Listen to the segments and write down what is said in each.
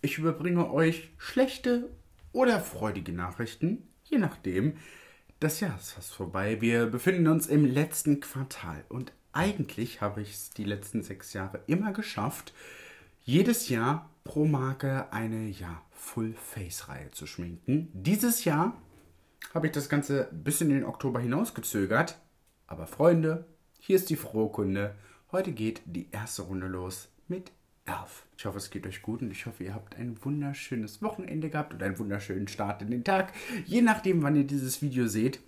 Ich überbringe euch schlechte oder freudige Nachrichten, je nachdem. Das Jahr ist fast vorbei. Wir befinden uns im letzten Quartal und eigentlich habe ich es die letzten sechs Jahre immer geschafft, jedes Jahr pro Marke eine ja, Full-Face-Reihe zu schminken. Dieses Jahr habe ich das Ganze bis in den Oktober hinausgezögert. Aber Freunde, hier ist die frohe Kunde. Heute geht die erste Runde los mit Elf. Ich hoffe, es geht euch gut und ich hoffe, ihr habt ein wunderschönes Wochenende gehabt und einen wunderschönen Start in den Tag. Je nachdem, wann ihr dieses Video seht.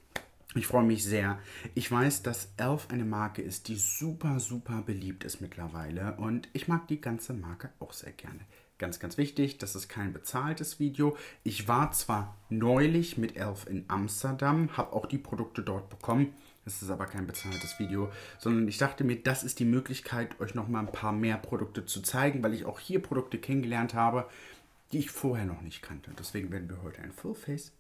Ich freue mich sehr. Ich weiß, dass Elf eine Marke ist, die super, super beliebt ist mittlerweile und ich mag die ganze Marke auch sehr gerne. Ganz, ganz wichtig, das ist kein bezahltes Video. Ich war zwar neulich mit Elf in Amsterdam, habe auch die Produkte dort bekommen. Es ist aber kein bezahltes Video, sondern ich dachte mir, das ist die Möglichkeit, euch noch mal ein paar mehr Produkte zu zeigen, weil ich auch hier Produkte kennengelernt habe, die ich vorher noch nicht kannte. Deswegen werden wir heute ein Full Face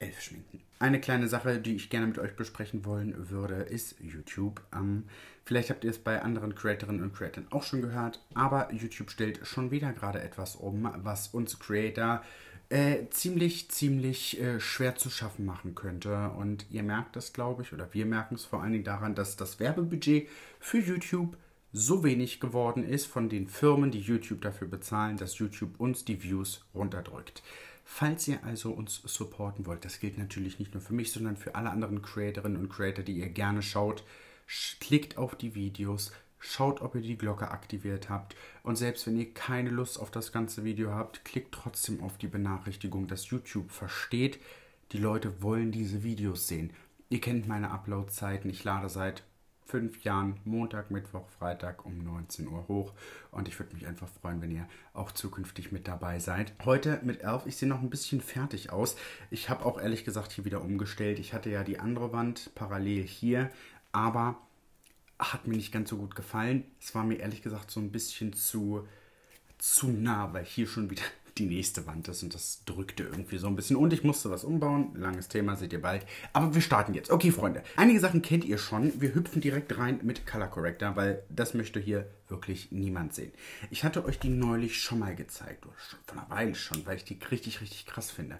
11 schminken. Eine kleine Sache, die ich gerne mit euch besprechen wollen würde, ist YouTube. Ähm, vielleicht habt ihr es bei anderen Creatorinnen und Creatoren auch schon gehört, aber YouTube stellt schon wieder gerade etwas um, was uns Creator äh, ziemlich, ziemlich äh, schwer zu schaffen machen könnte. Und ihr merkt das, glaube ich, oder wir merken es vor allen Dingen daran, dass das Werbebudget für YouTube so wenig geworden ist von den Firmen, die YouTube dafür bezahlen, dass YouTube uns die Views runterdrückt. Falls ihr also uns supporten wollt, das gilt natürlich nicht nur für mich, sondern für alle anderen Creatorinnen und Creator, die ihr gerne schaut, klickt auf die Videos, schaut, ob ihr die Glocke aktiviert habt und selbst wenn ihr keine Lust auf das ganze Video habt, klickt trotzdem auf die Benachrichtigung, dass YouTube versteht, die Leute wollen diese Videos sehen. Ihr kennt meine Upload-Zeiten, ich lade seit fünf Jahren Montag, Mittwoch, Freitag um 19 Uhr hoch. Und ich würde mich einfach freuen, wenn ihr auch zukünftig mit dabei seid. Heute mit Elf, ich sehe noch ein bisschen fertig aus. Ich habe auch ehrlich gesagt hier wieder umgestellt. Ich hatte ja die andere Wand parallel hier, aber hat mir nicht ganz so gut gefallen. Es war mir ehrlich gesagt so ein bisschen zu, zu nah, weil hier schon wieder die nächste Wand ist und das drückte irgendwie so ein bisschen. Und ich musste was umbauen. Langes Thema, seht ihr bald. Aber wir starten jetzt. Okay, Freunde. Einige Sachen kennt ihr schon. Wir hüpfen direkt rein mit Color Corrector, weil das möchte hier wirklich niemand sehen. Ich hatte euch die neulich schon mal gezeigt. Oder schon von einer Weile schon, weil ich die richtig, richtig krass finde.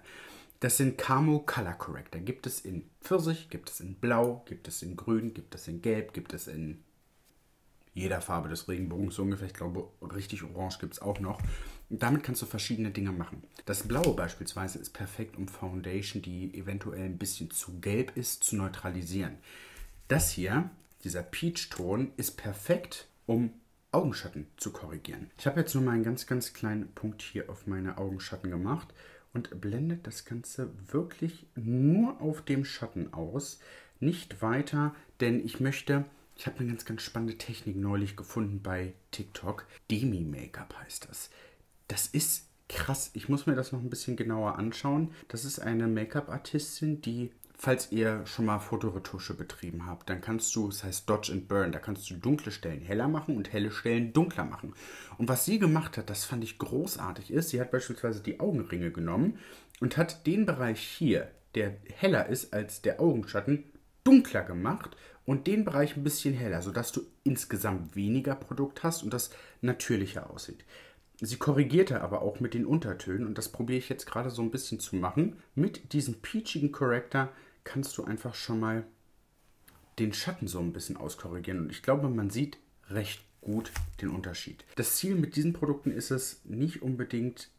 Das sind Camo Color Corrector. Gibt es in Pfirsich, gibt es in Blau, gibt es in Grün, gibt es in Gelb, gibt es in jeder Farbe des Regenbogens so ungefähr. Ich glaube, richtig orange gibt es auch noch. Und damit kannst du verschiedene Dinge machen. Das Blaue beispielsweise ist perfekt, um Foundation, die eventuell ein bisschen zu gelb ist, zu neutralisieren. Das hier, dieser Peach-Ton, ist perfekt, um Augenschatten zu korrigieren. Ich habe jetzt nur mal einen ganz, ganz kleinen Punkt hier auf meine Augenschatten gemacht und blendet das Ganze wirklich nur auf dem Schatten aus. Nicht weiter, denn ich möchte ich habe eine ganz, ganz spannende Technik neulich gefunden bei TikTok. Demi-Make-up heißt das. Das ist krass. Ich muss mir das noch ein bisschen genauer anschauen. Das ist eine Make-up-Artistin, die, falls ihr schon mal Fotoretusche betrieben habt, dann kannst du, das heißt Dodge and Burn, da kannst du dunkle Stellen heller machen und helle Stellen dunkler machen. Und was sie gemacht hat, das fand ich großartig, ist, sie hat beispielsweise die Augenringe genommen und hat den Bereich hier, der heller ist als der Augenschatten, dunkler gemacht und den Bereich ein bisschen heller, sodass du insgesamt weniger Produkt hast und das natürlicher aussieht. Sie korrigierte aber auch mit den Untertönen und das probiere ich jetzt gerade so ein bisschen zu machen. Mit diesem peachigen Corrector kannst du einfach schon mal den Schatten so ein bisschen auskorrigieren und ich glaube, man sieht recht gut den Unterschied. Das Ziel mit diesen Produkten ist es, nicht unbedingt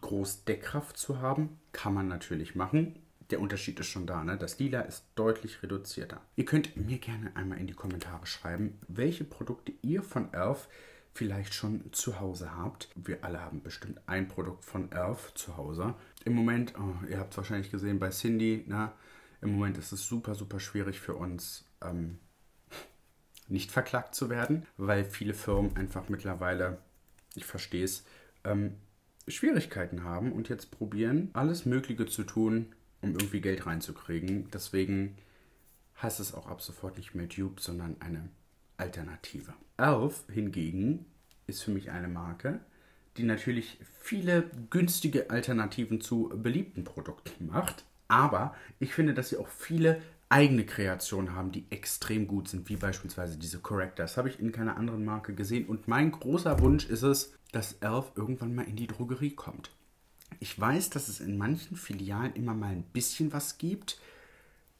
groß Deckkraft zu haben. Kann man natürlich machen der Unterschied ist schon da, ne? Das Lila ist deutlich reduzierter. Ihr könnt mir gerne einmal in die Kommentare schreiben, welche Produkte ihr von Elf vielleicht schon zu Hause habt. Wir alle haben bestimmt ein Produkt von Elf zu Hause. Im Moment, oh, ihr habt es wahrscheinlich gesehen bei Cindy, na, im Moment ist es super, super schwierig für uns, ähm, nicht verklagt zu werden, weil viele Firmen einfach mittlerweile, ich verstehe es, ähm, Schwierigkeiten haben und jetzt probieren, alles Mögliche zu tun, um irgendwie Geld reinzukriegen. Deswegen heißt es auch ab sofort nicht mehr Dupe, sondern eine Alternative. Elf hingegen ist für mich eine Marke, die natürlich viele günstige Alternativen zu beliebten Produkten macht. Aber ich finde, dass sie auch viele eigene Kreationen haben, die extrem gut sind, wie beispielsweise diese Corrector. Das habe ich in keiner anderen Marke gesehen. Und mein großer Wunsch ist es, dass Elf irgendwann mal in die Drogerie kommt. Ich weiß, dass es in manchen Filialen immer mal ein bisschen was gibt,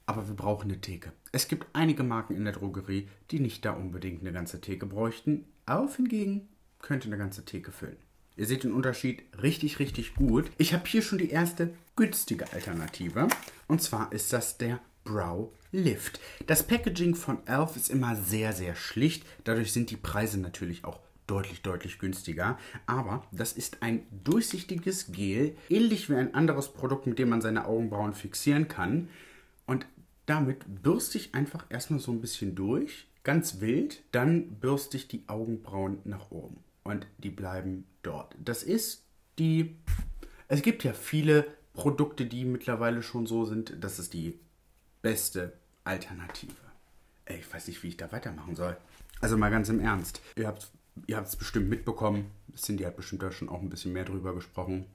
aber wir brauchen eine Theke. Es gibt einige Marken in der Drogerie, die nicht da unbedingt eine ganze Theke bräuchten. Elf hingegen könnte eine ganze Theke füllen. Ihr seht den Unterschied richtig, richtig gut. Ich habe hier schon die erste günstige Alternative. Und zwar ist das der Brow Lift. Das Packaging von Elf ist immer sehr, sehr schlicht. Dadurch sind die Preise natürlich auch deutlich, deutlich günstiger. Aber das ist ein durchsichtiges Gel, ähnlich wie ein anderes Produkt, mit dem man seine Augenbrauen fixieren kann. Und damit bürste ich einfach erstmal so ein bisschen durch, ganz wild. Dann bürste ich die Augenbrauen nach oben. Und die bleiben dort. Das ist die. Es gibt ja viele Produkte, die mittlerweile schon so sind. Das ist die beste Alternative. Ey, ich weiß nicht, wie ich da weitermachen soll. Also mal ganz im Ernst. Ihr habt ihr es bestimmt mitbekommen. Cindy hat bestimmt da schon auch ein bisschen mehr drüber gesprochen.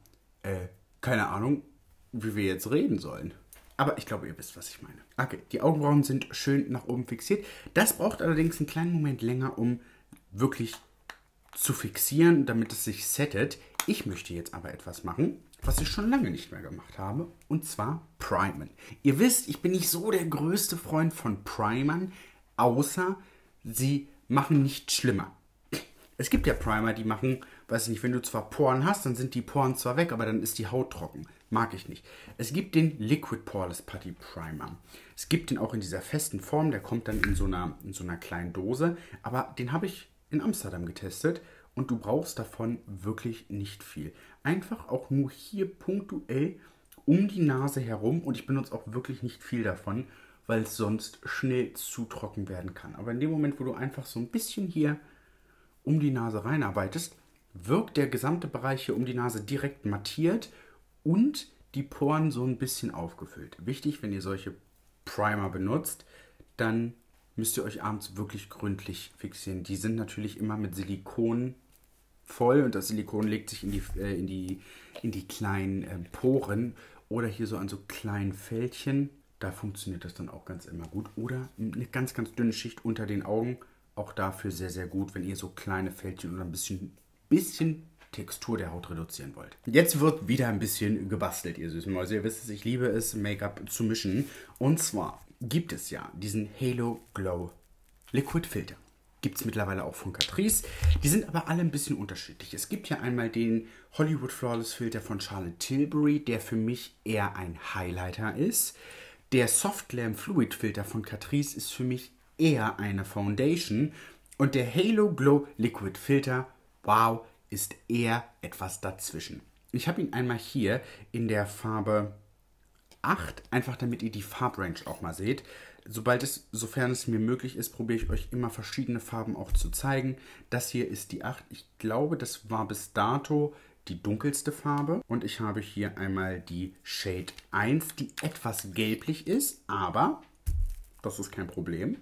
Äh, keine Ahnung, wie wir jetzt reden sollen. Aber ich glaube, ihr wisst, was ich meine. Okay, die Augenbrauen sind schön nach oben fixiert. Das braucht allerdings einen kleinen Moment länger, um wirklich zu fixieren, damit es sich settet. Ich möchte jetzt aber etwas machen, was ich schon lange nicht mehr gemacht habe, und zwar Primen. Ihr wisst, ich bin nicht so der größte Freund von Primern, außer sie machen nicht schlimmer. Es gibt ja Primer, die machen, weiß ich nicht, wenn du zwar Poren hast, dann sind die Poren zwar weg, aber dann ist die Haut trocken. Mag ich nicht. Es gibt den Liquid Poreless Putty Primer. Es gibt den auch in dieser festen Form, der kommt dann in so einer, in so einer kleinen Dose, aber den habe ich in Amsterdam getestet und du brauchst davon wirklich nicht viel. Einfach auch nur hier punktuell um die Nase herum und ich benutze auch wirklich nicht viel davon, weil es sonst schnell zu trocken werden kann. Aber in dem Moment, wo du einfach so ein bisschen hier um die Nase reinarbeitest, wirkt der gesamte Bereich hier um die Nase direkt mattiert und die Poren so ein bisschen aufgefüllt. Wichtig, wenn ihr solche Primer benutzt, dann müsst ihr euch abends wirklich gründlich fixieren. Die sind natürlich immer mit Silikon voll und das Silikon legt sich in die, äh, in die, in die kleinen äh, Poren oder hier so an so kleinen Fältchen. Da funktioniert das dann auch ganz immer gut. Oder eine ganz, ganz dünne Schicht unter den Augen auch dafür sehr, sehr gut, wenn ihr so kleine Fältchen oder ein bisschen, bisschen Textur der Haut reduzieren wollt. Jetzt wird wieder ein bisschen gebastelt, ihr süßen Mäuse. Ihr wisst es, ich liebe es, Make-up zu mischen. Und zwar gibt es ja diesen Halo Glow Liquid Filter. Gibt es mittlerweile auch von Catrice. Die sind aber alle ein bisschen unterschiedlich. Es gibt ja einmal den Hollywood Flawless Filter von Charlotte Tilbury, der für mich eher ein Highlighter ist. Der Soft Glam Fluid Filter von Catrice ist für mich eher eine Foundation und der Halo Glow Liquid Filter, wow, ist eher etwas dazwischen. Ich habe ihn einmal hier in der Farbe 8, einfach damit ihr die Farbrange auch mal seht. Sobald es, sofern es mir möglich ist, probiere ich euch immer verschiedene Farben auch zu zeigen. Das hier ist die 8. Ich glaube, das war bis dato die dunkelste Farbe. Und ich habe hier einmal die Shade 1, die etwas gelblich ist, aber das ist kein Problem.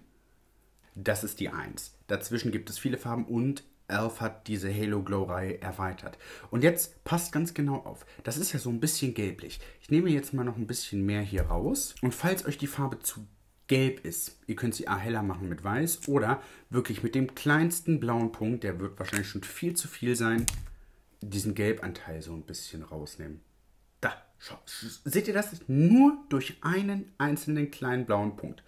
Das ist die 1. Dazwischen gibt es viele Farben und Elf hat diese Halo Glow Reihe erweitert. Und jetzt passt ganz genau auf. Das ist ja so ein bisschen gelblich. Ich nehme jetzt mal noch ein bisschen mehr hier raus. Und falls euch die Farbe zu gelb ist, ihr könnt sie A heller machen mit weiß oder wirklich mit dem kleinsten blauen Punkt, der wird wahrscheinlich schon viel zu viel sein, diesen Gelbanteil so ein bisschen rausnehmen. Da, schau. Seht ihr das? Nur durch einen einzelnen kleinen blauen Punkt.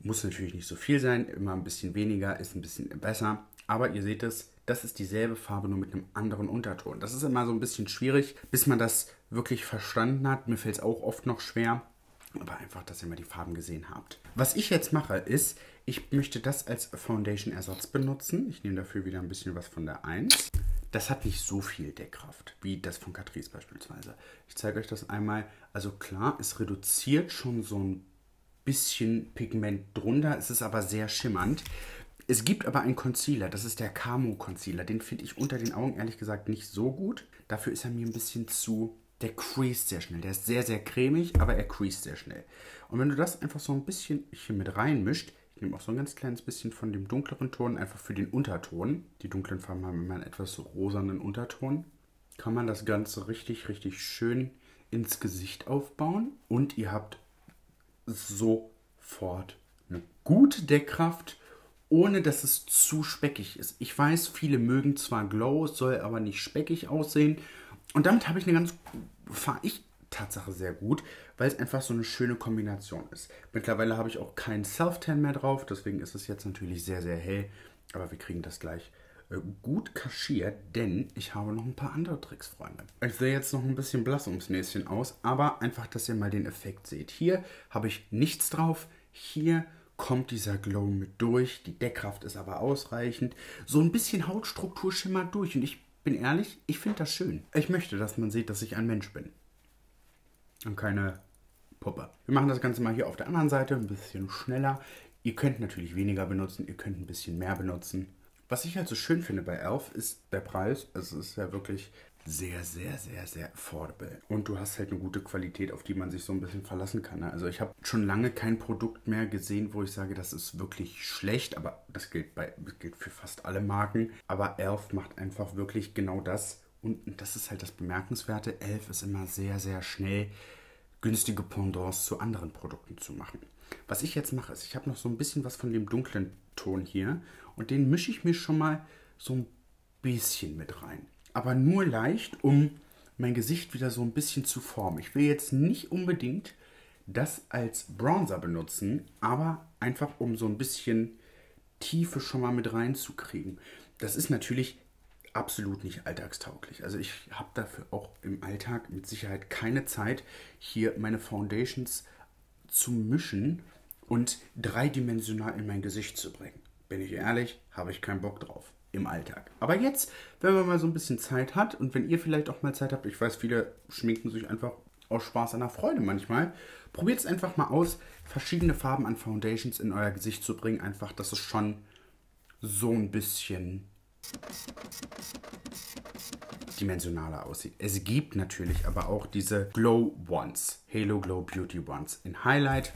Muss natürlich nicht so viel sein, immer ein bisschen weniger ist ein bisschen besser. Aber ihr seht es, das ist dieselbe Farbe, nur mit einem anderen Unterton. Das ist immer so ein bisschen schwierig, bis man das wirklich verstanden hat. Mir fällt es auch oft noch schwer. Aber einfach, dass ihr mal die Farben gesehen habt. Was ich jetzt mache, ist, ich möchte das als Foundation-Ersatz benutzen. Ich nehme dafür wieder ein bisschen was von der 1. Das hat nicht so viel Deckkraft, wie das von Catrice beispielsweise. Ich zeige euch das einmal. Also klar, es reduziert schon so ein bisschen Pigment drunter. Es ist aber sehr schimmernd. Es gibt aber einen Concealer, das ist der Camo Concealer. Den finde ich unter den Augen ehrlich gesagt nicht so gut. Dafür ist er mir ein bisschen zu. Der creased sehr schnell. Der ist sehr, sehr cremig, aber er creased sehr schnell. Und wenn du das einfach so ein bisschen hier mit reinmischt, ich nehme auch so ein ganz kleines bisschen von dem dunkleren Ton, einfach für den Unterton. Die dunklen Farben haben immer einen etwas rosanen Unterton. Kann man das Ganze richtig, richtig schön ins Gesicht aufbauen. Und ihr habt so fort. Eine gute Deckkraft, ohne dass es zu speckig ist. Ich weiß, viele mögen zwar Glow, es soll aber nicht speckig aussehen. Und damit habe ich eine ganz, fahre ich Tatsache sehr gut, weil es einfach so eine schöne Kombination ist. Mittlerweile habe ich auch keinen Self-Tan mehr drauf, deswegen ist es jetzt natürlich sehr, sehr hell. Aber wir kriegen das gleich äh, gut kaschiert, denn ich habe noch ein paar andere Tricks, Freunde. Ich sehe jetzt noch ein bisschen blass ums Näschen aus, aber einfach, dass ihr mal den Effekt seht. Hier habe ich nichts drauf, hier kommt dieser Glow mit durch, die Deckkraft ist aber ausreichend. So ein bisschen Hautstruktur schimmert durch und ich bin ehrlich, ich finde das schön. Ich möchte, dass man sieht, dass ich ein Mensch bin. Und keine Puppe. Wir machen das Ganze mal hier auf der anderen Seite ein bisschen schneller. Ihr könnt natürlich weniger benutzen, ihr könnt ein bisschen mehr benutzen. Was ich halt so schön finde bei Elf ist der Preis. Es ist ja wirklich sehr, sehr, sehr, sehr affordable. Und du hast halt eine gute Qualität, auf die man sich so ein bisschen verlassen kann. Ne? Also ich habe schon lange kein Produkt mehr gesehen, wo ich sage, das ist wirklich schlecht. Aber das gilt, bei, das gilt für fast alle Marken. Aber Elf macht einfach wirklich genau das. Und das ist halt das Bemerkenswerte. Elf ist immer sehr, sehr schnell günstige Pendants zu anderen Produkten zu machen. Was ich jetzt mache, ist, ich habe noch so ein bisschen was von dem dunklen Ton hier und den mische ich mir schon mal so ein bisschen mit rein. Aber nur leicht, um mein Gesicht wieder so ein bisschen zu formen. Ich will jetzt nicht unbedingt das als Bronzer benutzen, aber einfach um so ein bisschen Tiefe schon mal mit reinzukriegen. Das ist natürlich absolut nicht alltagstauglich. Also ich habe dafür auch im Alltag mit Sicherheit keine Zeit, hier meine Foundations zu mischen und dreidimensional in mein Gesicht zu bringen. Bin ich ehrlich, habe ich keinen Bock drauf im Alltag. Aber jetzt, wenn man mal so ein bisschen Zeit hat und wenn ihr vielleicht auch mal Zeit habt, ich weiß, viele schminken sich einfach aus Spaß an der Freude manchmal. Probiert es einfach mal aus, verschiedene Farben an Foundations in euer Gesicht zu bringen. Einfach, dass es schon so ein bisschen dimensionaler aussieht. Es gibt natürlich aber auch diese Glow Ones, Halo Glow Beauty Ones in Highlight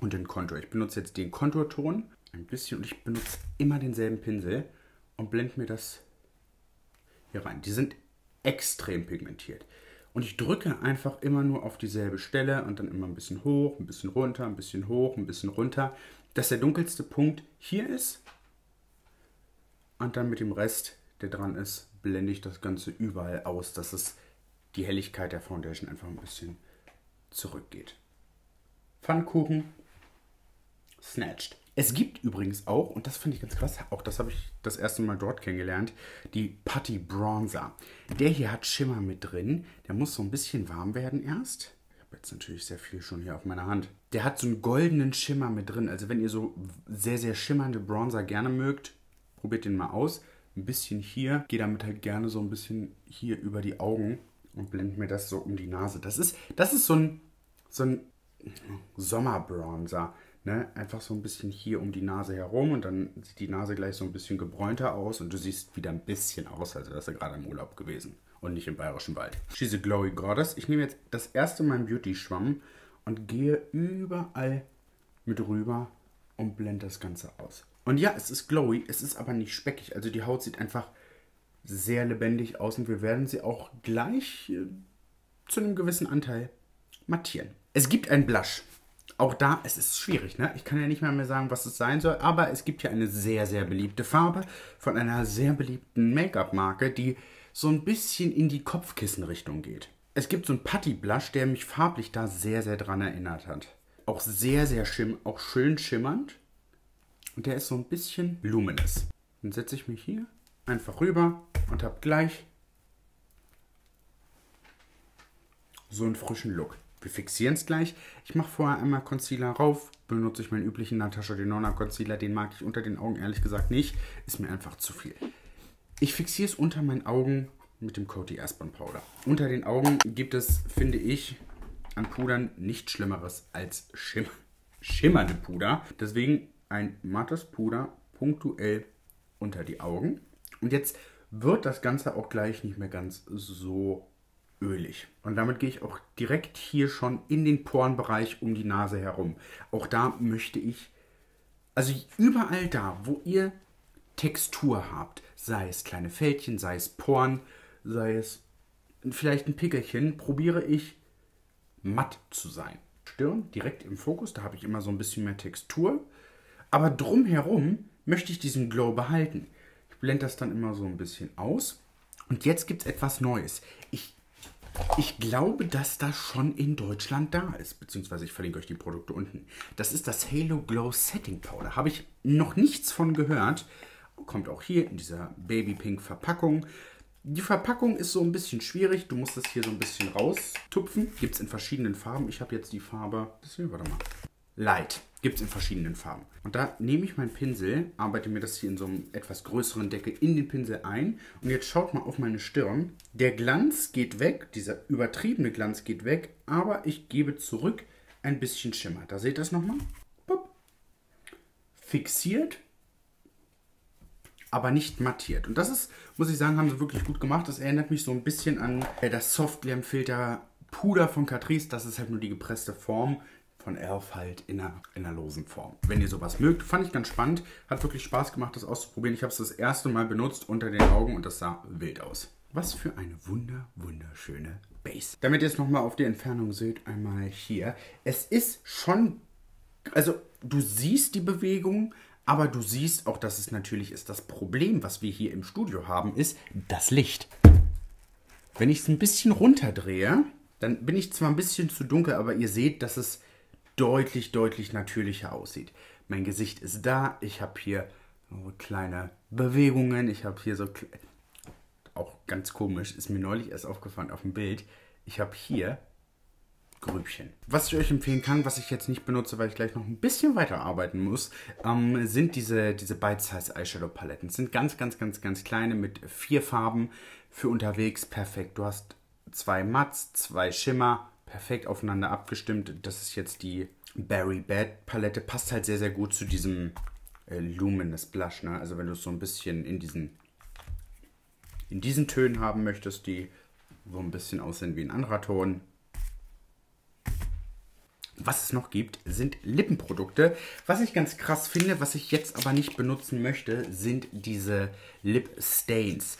und in Contour. Ich benutze jetzt den Konturton ein bisschen und ich benutze immer denselben Pinsel und blende mir das hier rein. Die sind extrem pigmentiert. Und ich drücke einfach immer nur auf dieselbe Stelle und dann immer ein bisschen hoch, ein bisschen runter, ein bisschen hoch, ein bisschen runter, dass der dunkelste Punkt hier ist. Und dann mit dem Rest, der dran ist, blende ich das Ganze überall aus, dass es die Helligkeit der Foundation einfach ein bisschen zurückgeht. Pfannkuchen, snatched. Es gibt übrigens auch, und das finde ich ganz krass, auch das habe ich das erste Mal dort kennengelernt, die Putty Bronzer. Der hier hat Schimmer mit drin. Der muss so ein bisschen warm werden erst. Ich habe jetzt natürlich sehr viel schon hier auf meiner Hand. Der hat so einen goldenen Schimmer mit drin. Also wenn ihr so sehr, sehr schimmernde Bronzer gerne mögt, probiert den mal aus. Ein bisschen hier. Gehe damit halt gerne so ein bisschen hier über die Augen und blende mir das so um die Nase. Das ist, das ist so ein, so ein Sommerbronzer. Ne? Einfach so ein bisschen hier um die Nase herum und dann sieht die Nase gleich so ein bisschen gebräunter aus und du siehst wieder ein bisschen aus, als wärst du gerade im Urlaub gewesen und nicht im Bayerischen Wald. She's a Glowy Goddess. Ich nehme jetzt das erste Mal einen Beauty-Schwamm und gehe überall mit rüber und blende das Ganze aus. Und ja, es ist glowy, es ist aber nicht speckig. Also die Haut sieht einfach sehr lebendig aus und wir werden sie auch gleich äh, zu einem gewissen Anteil mattieren. Es gibt einen Blush auch da, es ist schwierig, ne? Ich kann ja nicht mehr, mehr sagen, was es sein soll, aber es gibt ja eine sehr, sehr beliebte Farbe von einer sehr beliebten Make-up-Marke, die so ein bisschen in die Kopfkissenrichtung geht. Es gibt so einen Putty Blush, der mich farblich da sehr, sehr dran erinnert hat. Auch sehr, sehr schimm, auch schön schimmernd. Und der ist so ein bisschen luminous. Dann setze ich mich hier einfach rüber und habe gleich so einen frischen Look. Wir fixieren es gleich. Ich mache vorher einmal Concealer rauf. Benutze ich meinen üblichen Natasha Denona Concealer. Den mag ich unter den Augen ehrlich gesagt nicht. Ist mir einfach zu viel. Ich fixiere es unter meinen Augen mit dem Coty Aspen Powder. Unter den Augen gibt es, finde ich, an Pudern nichts Schlimmeres als Schim schimmernde Puder. Deswegen ein mattes Puder punktuell unter die Augen. Und jetzt wird das Ganze auch gleich nicht mehr ganz so ölig. Und damit gehe ich auch direkt hier schon in den Porenbereich um die Nase herum. Auch da möchte ich, also überall da, wo ihr Textur habt, sei es kleine Fältchen, sei es Poren, sei es vielleicht ein Pickelchen, probiere ich matt zu sein. Stirn direkt im Fokus. Da habe ich immer so ein bisschen mehr Textur. Aber drumherum möchte ich diesen Glow behalten. Ich blende das dann immer so ein bisschen aus. Und jetzt gibt es etwas Neues. Ich, ich glaube, dass das schon in Deutschland da ist. Beziehungsweise ich verlinke euch die Produkte unten. Das ist das Halo Glow Setting Powder. Habe ich noch nichts von gehört. Kommt auch hier in dieser Baby Pink Verpackung. Die Verpackung ist so ein bisschen schwierig. Du musst das hier so ein bisschen raustupfen. Gibt es in verschiedenen Farben. Ich habe jetzt die Farbe, das hier, warte mal. Light. Gibt es in verschiedenen Farben. Und da nehme ich meinen Pinsel, arbeite mir das hier in so einem etwas größeren Deckel in den Pinsel ein. Und jetzt schaut mal auf meine Stirn. Der Glanz geht weg, dieser übertriebene Glanz geht weg, aber ich gebe zurück ein bisschen Schimmer. Da seht ihr das nochmal. Fixiert, aber nicht mattiert. Und das ist, muss ich sagen, haben sie wirklich gut gemacht. Das erinnert mich so ein bisschen an äh, das Soft Glam Filter Puder von Catrice. Das ist halt nur die gepresste Form von Elf halt in einer, in einer losen Form. Wenn ihr sowas mögt, fand ich ganz spannend. Hat wirklich Spaß gemacht, das auszuprobieren. Ich habe es das erste Mal benutzt unter den Augen und das sah wild aus. Was für eine wunder, wunderschöne Base. Damit ihr es nochmal auf die Entfernung seht, einmal hier. Es ist schon, also du siehst die Bewegung, aber du siehst auch, dass es natürlich ist. Das Problem, was wir hier im Studio haben, ist das Licht. Wenn ich es ein bisschen runterdrehe, dann bin ich zwar ein bisschen zu dunkel, aber ihr seht, dass es deutlich, deutlich natürlicher aussieht. Mein Gesicht ist da, ich habe hier kleine Bewegungen, ich habe hier so, auch ganz komisch, ist mir neulich erst aufgefallen auf dem Bild, ich habe hier Grübchen. Was ich euch empfehlen kann, was ich jetzt nicht benutze, weil ich gleich noch ein bisschen weiter arbeiten muss, ähm, sind diese, diese Bite-Size Eyeshadow Paletten. Das sind ganz, ganz, ganz, ganz kleine mit vier Farben für unterwegs. Perfekt. Du hast zwei Mats, zwei Schimmer, perfekt aufeinander abgestimmt. Das ist jetzt die Berry Bad Palette. Passt halt sehr, sehr gut zu diesem äh, Luminous Blush. Ne? Also wenn du es so ein bisschen in diesen, in diesen Tönen haben möchtest, die so ein bisschen aussehen wie ein anderer Ton. Was es noch gibt, sind Lippenprodukte. Was ich ganz krass finde, was ich jetzt aber nicht benutzen möchte, sind diese Lip Stains.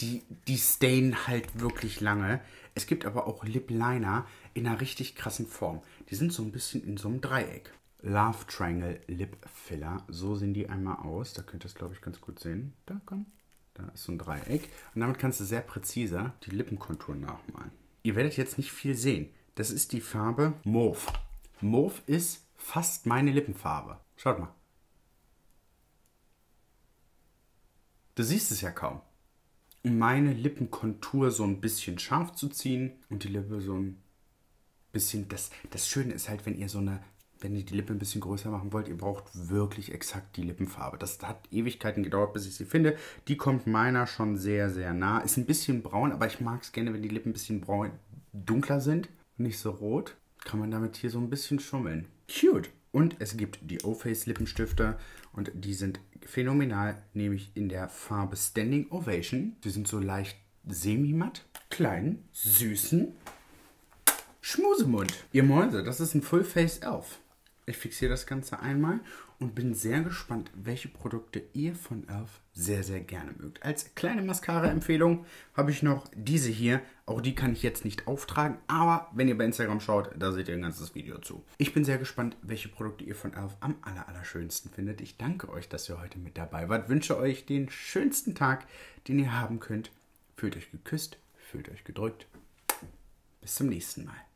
Die, die stainen halt wirklich lange. Es gibt aber auch Lip Liner in einer richtig krassen Form. Die sind so ein bisschen in so einem Dreieck. Love Triangle Lip Filler. So sehen die einmal aus. Da könnt ihr es, glaube ich, ganz gut sehen. Da, komm. Da ist so ein Dreieck. Und damit kannst du sehr präzise die Lippenkontur nachmalen. Ihr werdet jetzt nicht viel sehen. Das ist die Farbe Mauve. Mauve ist fast meine Lippenfarbe. Schaut mal. Du siehst es ja kaum um meine Lippenkontur so ein bisschen scharf zu ziehen und die Lippe so ein bisschen. Das, das Schöne ist halt, wenn ihr so eine, wenn ihr die Lippe ein bisschen größer machen wollt, ihr braucht wirklich exakt die Lippenfarbe. Das hat Ewigkeiten gedauert, bis ich sie finde. Die kommt meiner schon sehr, sehr nah. Ist ein bisschen braun, aber ich mag es gerne, wenn die Lippen ein bisschen braun, dunkler sind nicht so rot. Kann man damit hier so ein bisschen schummeln. Cute. Und es gibt die O-Face Lippenstifte und die sind phänomenal, nämlich in der Farbe Standing Ovation. Die sind so leicht semi-matt, kleinen, süßen Schmusemund. Ihr Mäuse, das ist ein Full Face Elf. Ich fixiere das Ganze einmal und bin sehr gespannt, welche Produkte ihr von Elf sehr, sehr gerne mögt. Als kleine Mascara-Empfehlung habe ich noch diese hier. Auch die kann ich jetzt nicht auftragen, aber wenn ihr bei Instagram schaut, da seht ihr ein ganzes Video zu. Ich bin sehr gespannt, welche Produkte ihr von Elf am aller, allerschönsten findet. Ich danke euch, dass ihr heute mit dabei wart. Wünsche euch den schönsten Tag, den ihr haben könnt. Fühlt euch geküsst, fühlt euch gedrückt. Bis zum nächsten Mal.